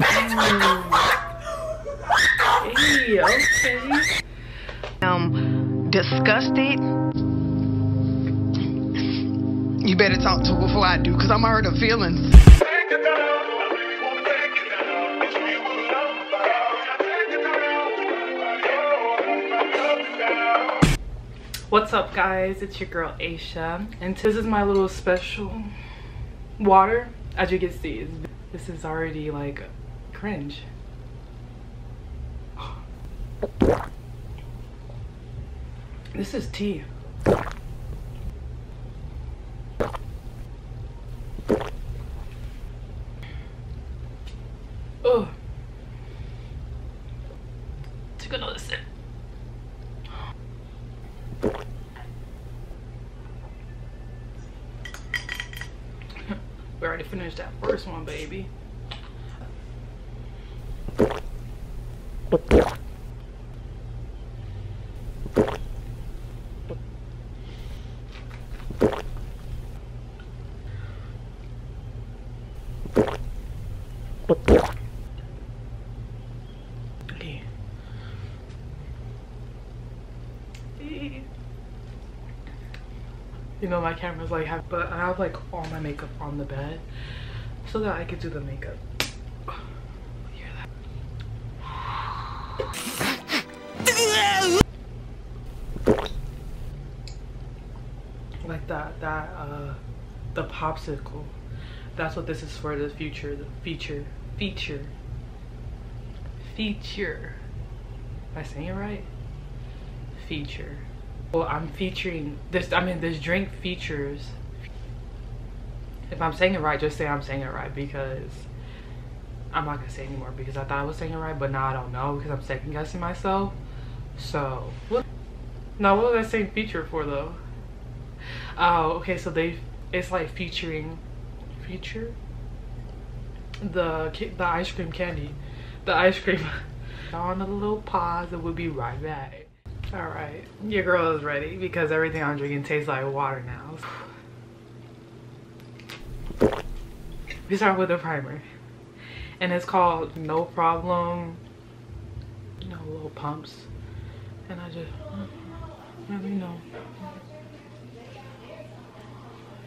Hey, okay. Um, disgusted. You better talk to her before I do, because I'm hurt her feelings. What's up guys? It's your girl Asha and this is my little special water. As you can see, this is already like cringe. This is tea. Ugh. Took another sip. we already finished that first one, baby. You know my camera's like have but I have like all my makeup on the bed so that I could do the makeup. Hear that? Like that that uh the popsicle. That's what this is for the future, the feature, feature, feature. Am I saying it right? Feature. Well, I'm featuring this. I mean, this drink features. If I'm saying it right, just say I'm saying it right because I'm not gonna say anymore because I thought I was saying it right, but now I don't know because I'm second guessing myself. So, what? Now, what was I saying feature for though? Oh, okay. So they, it's like featuring, feature. The the ice cream candy, the ice cream. On a little pause, and we'll be right back. All right, your girl is ready because everything I'm drinking tastes like water now. We start with a primer, and it's called No Problem. You know, little pumps, and I just uh-huh, let me know.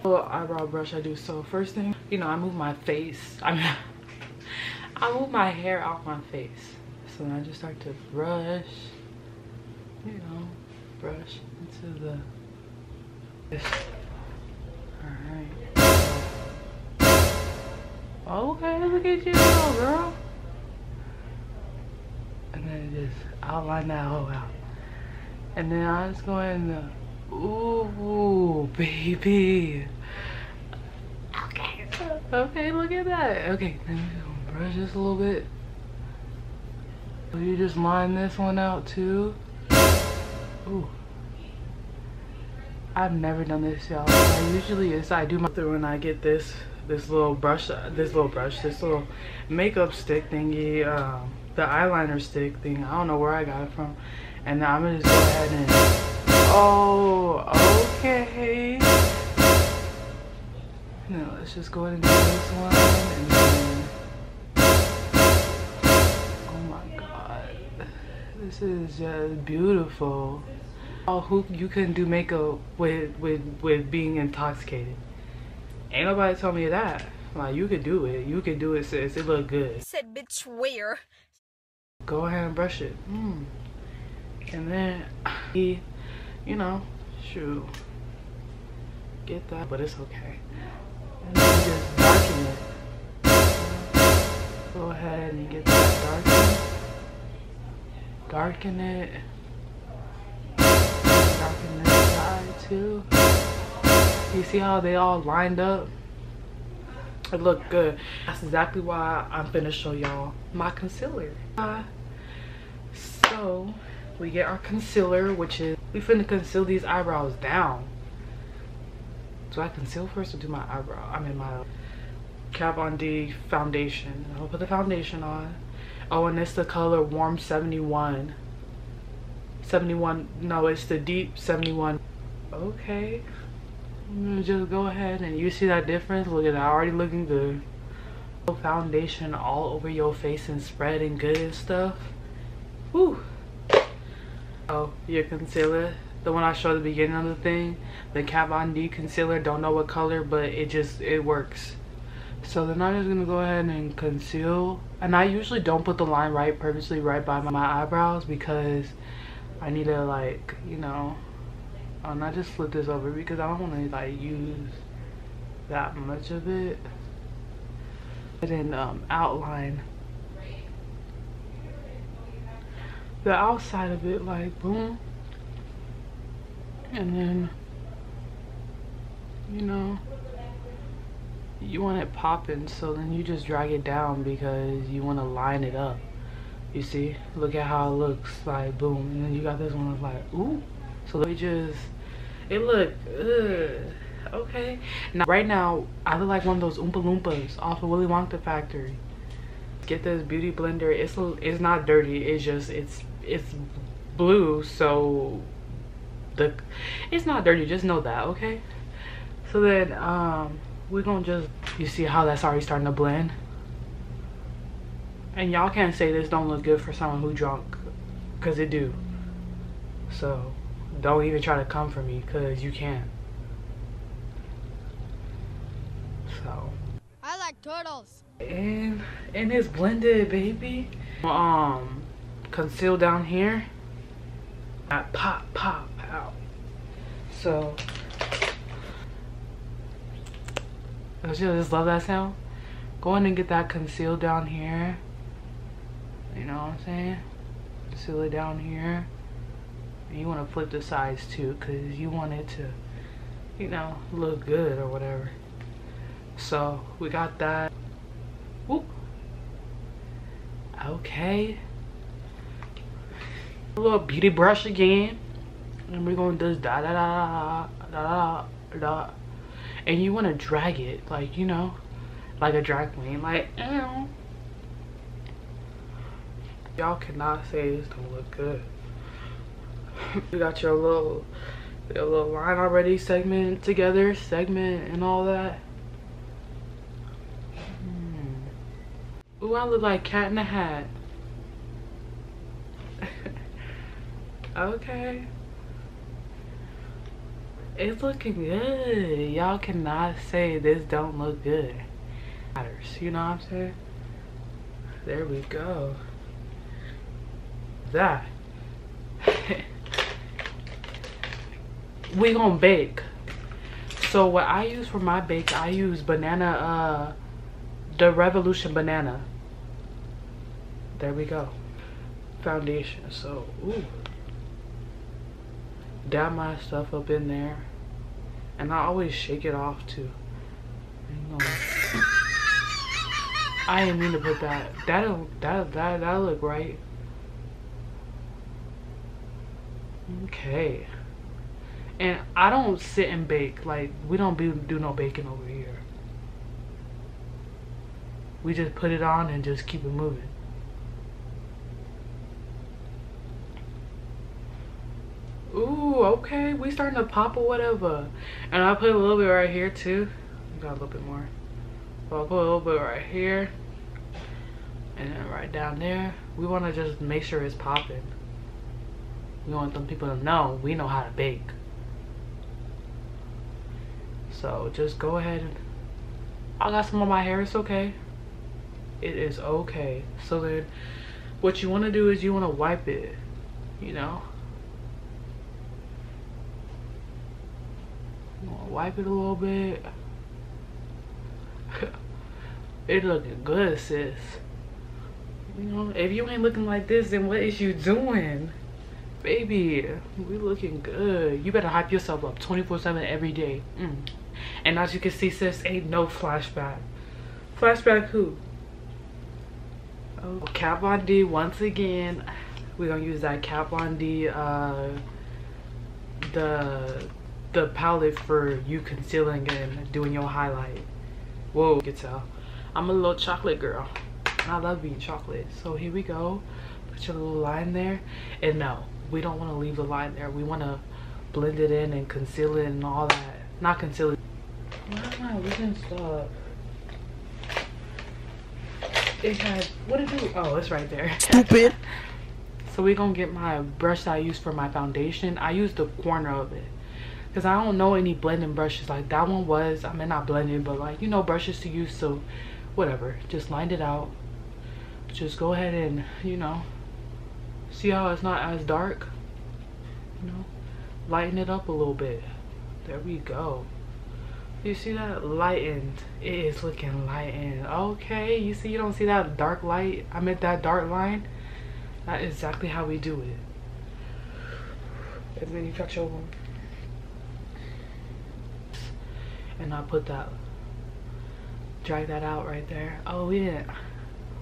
Little eyebrow brush I do. So first thing, you know, I move my face. I mean, I move my hair off my face. So I just start to brush you know, brush into the Okay, look at you girl. And then just outline that whole out. And then I'm just going in the ooh baby. Okay. Okay, look at that. Okay, then we brush this a little bit. So you just line this one out too. Ooh. I've never done this, y'all. I usually is I do my when I get this this little brush, this little brush, this little makeup stick thingy, um, the eyeliner stick thing. I don't know where I got it from, and now I'm gonna just go ahead and. Oh, okay. Now let's just go ahead and do this one, and then. Oh my god, this is just beautiful Oh, who you couldn't do makeup with with with being intoxicated. Ain't nobody told me that. Like you could do it. You could do it, sis. It look good. Said bitch where? Go ahead and brush it. Mm. And then he, you know, shoot. Get that, but it's okay. And then just darken it. Go ahead and get that darkened. Darken it darken this side too. You see how they all lined up? It looked good. That's exactly why I'm finna show y'all my concealer. Uh, so we get our concealer, which is we finna conceal these eyebrows down. Do I conceal first or do my eyebrow? I mean my Kat Von D foundation. I'll put the foundation on. Oh, and it's the color Warm 71. 71 no it's the deep 71 okay Mm, just go ahead and you see that difference look at that already looking good foundation all over your face and spreading good and stuff. Woo. Oh, your concealer. The one I showed at the beginning of the thing. The Kat D concealer. Don't know what color, but it just, it works. So then I'm just gonna go ahead and conceal. And I usually don't put the line right purposely right by my eyebrows because I need to like, you know, I just flip this over because I don't want to like use that much of it. And then um, outline the outside of it like boom. And then, you know, you want it popping so then you just drag it down because you want to line it up you see look at how it looks like boom and then you got this one that's like ooh so we just it look ugh, okay. Now right now i look like one of those oompa loompas off of willy wonka factory. Get this beauty blender. It's it's not dirty. It's just it's it's blue so the it's not dirty. Just know that okay? So then um we're gonna just you see how that's already starting to blend? And y'all can't say this don't look good for someone who drunk because it do. So don't even try to come for me because you can't. So. I like turtles. And and it's blended baby. Um conceal down here. I pop pop out. So. You just love that sound? Go in and get that concealed down here. You know what i'm saying? Conceal it down here you want to flip the sides too because you want it to you know look good or whatever. So we got that. Whoop. okay. A little beauty brush again. And we're gonna do da da da da da da and you want to drag it like you know like a drag queen like y'all cannot say this don't look good you got your little your little line already segment together segment and all that. Hmm. Ooh, I look like cat in a hat. Okay. It's looking good. Y'all cannot say this don't look good. Matters you know what i'm saying? There we go. That we gonna bake. So what i use for my bake i use banana uh the revolution banana. There we go. Foundation. So ooh. Dab my stuff up in there. And I always shake it off too. I didn't mean to put that. That'll that that that'll look right. Okay and I don't sit and bake like we don't be, do no baking over here we just put it on and just keep it moving Ooh, okay. We starting to pop or whatever. And I put a little bit right here too. Got a little bit more. So I'll put a little bit right here. And then right down there. We want to just make sure it's popping. We want some people to know we know how to bake. So just go ahead and I got some on my hair. It's okay. It is okay. So then what you want to do is you want to wipe it. You know. wipe it a little bit. it looking good, sis. You know, if you ain't looking like this, then what is you doing? Baby, we looking good. You better hype yourself up 24-7 every day. Mm. And as you can see, sis, ain't no flashback. Flashback who? Oh, Kat Von D once again. We're gonna use that Kat Von D, uh, the the palette for you concealing and doing your highlight. Whoa, you can tell. I'm a little chocolate girl. I love being chocolate. So here we go. Put your little line there. And no, we don't want to leave the line there. We want to blend it in and conceal it and all that. Not conceal it. Nah, we can stop. it had what it do? Oh, it's right there. Stupid. So we gonna get my brush that I use for my foundation. I use the corner of it. Cause I don't know any blending brushes. Like that one was, I mean not blending, but like, you know, brushes to use. So whatever, just lined it out. Just go ahead and, you know, see how it's not as dark? You know, lighten it up a little bit. There we go. You see that lightened? It is looking lightened. Okay, you see you don't see that dark light? I meant that dark line. That's exactly how we do it. And then you your one. And I put that, drag that out right there. Oh, we didn't,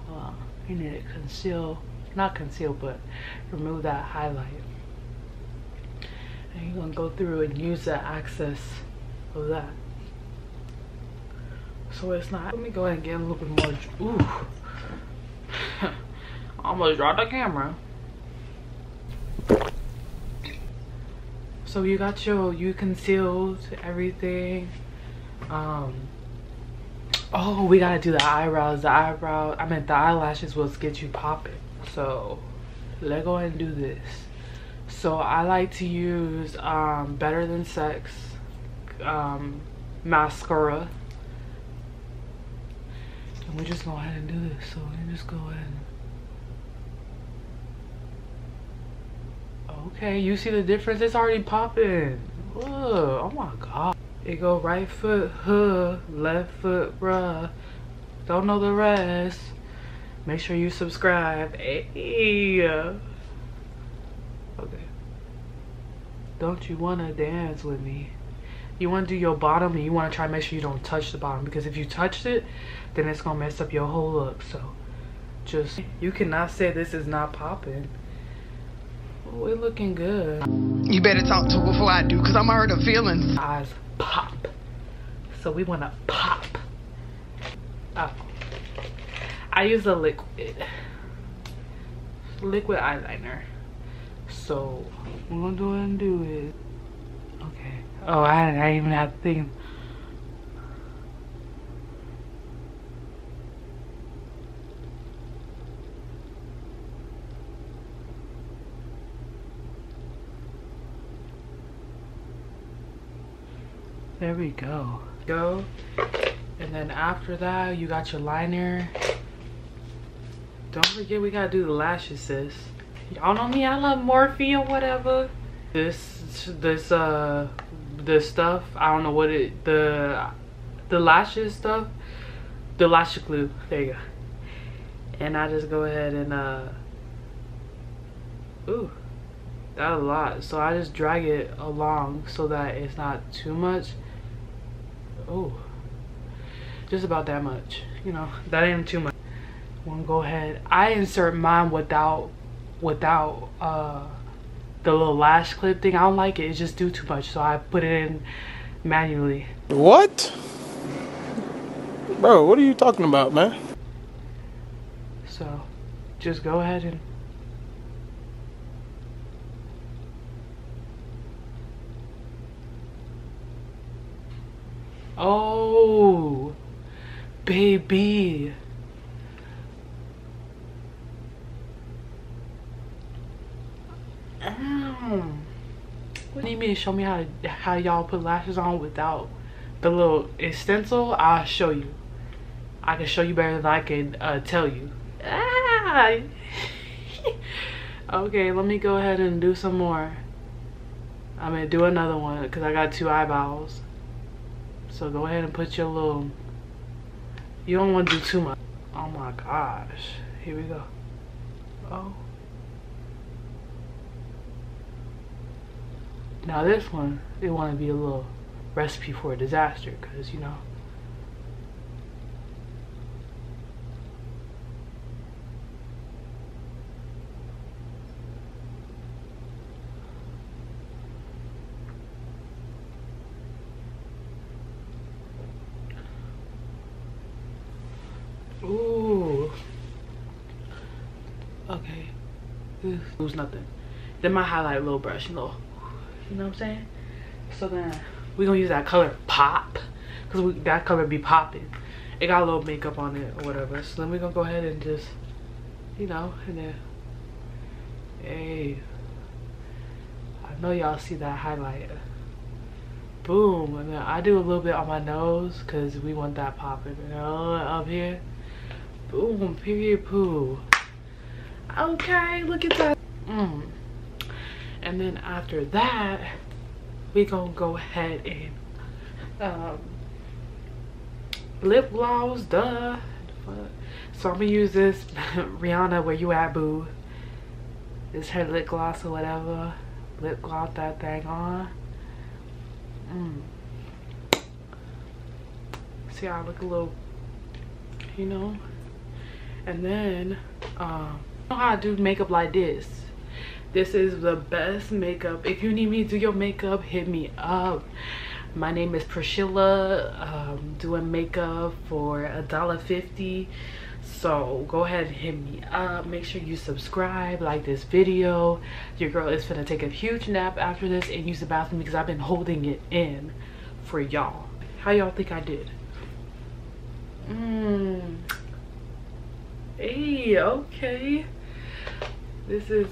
well, we need to conceal, not conceal, but remove that highlight. And you're gonna go through and use the access of that. So it's not, let me go ahead and get a little bit more, ooh. almost dropped the camera. So you got your, you concealed everything. Um, oh, we gotta do the eyebrows. The eyebrow, I meant the eyelashes will get you popping. So let's go ahead and do this. So I like to use um, Better Than Sex um, mascara. We just go ahead and do this. So we just go ahead Okay, you see the difference? It's already popping. Oh my god. It go right foot, huh, left foot, bruh. Don't know the rest. Make sure you subscribe. Hey. Okay. Don't you want to dance with me? You want to do your bottom and you want to try to make sure you don't touch the bottom. Because if you touched it, then it's going to mess up your whole look. So, just, you cannot say this is not popping. Oh, we're looking good. You better talk to before I do, because I'm hurt of feelings. Eyes pop. So we want to pop. Oh. I use a liquid. Liquid eyeliner. So we're gonna do and do it. Okay. Oh, I, I didn't even have to think. There we go. Go. And then after that, you got your liner. Don't forget we gotta do the lashes, sis. Y'all know me, I love Morphe or whatever. This, this, uh, this stuff, I don't know what it, the, the lashes stuff, the lash glue, there you go. And I just go ahead and, uh, ooh, that a lot. So I just drag it along so that it's not too much oh just about that much you know that ain't too much want to go ahead i insert mine without without uh the little lash clip thing i don't like it. It just do too much so i put it in manually. What? Bro what are you talking about man? So just go ahead and Oh, baby. Um, what do you mean to show me how how y'all put lashes on without the little stencil? I'll show you. I can show you better than I can uh, tell you. Ah. okay, let me go ahead and do some more. I'm gonna do another one because I got two eyeballs. So go ahead and put your little, you don't want to do too much. Oh my gosh. Here we go. Oh. Now this one, they want to be a little recipe for a disaster because, you know, Ooh. Okay. Lose nothing. Then my highlight little brush, you know, you know what I'm saying? So then we gonna use that color pop, cause we, that color be popping. it got a little makeup on it or whatever. So then we're gonna go ahead and just, you know, and then, hey, I know y'all see that highlight. Boom, and then I do a little bit on my nose because we want that popping, you know, up here. Boom, period poo. Okay, look at that. Mm. And then after that, we gonna go ahead and um, lip gloss, duh. So I'm gonna use this Rihanna, where you at, boo? This her lip gloss or whatever. Lip gloss that thing on. Mm. See how I look a little, you know? And then, um, you know how I do makeup like this. This is the best makeup. If you need me to do your makeup, hit me up. My name is Priscilla, um, doing makeup for a dollar fifty. So go ahead and hit me up. Make sure you subscribe, like this video. Your girl is gonna take a huge nap after this and use the bathroom because I've been holding it in for y'all. How y'all think I did? Mmm. Hey, okay. This is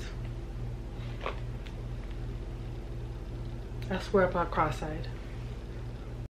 I swear about cross-eyed.